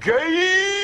Gay!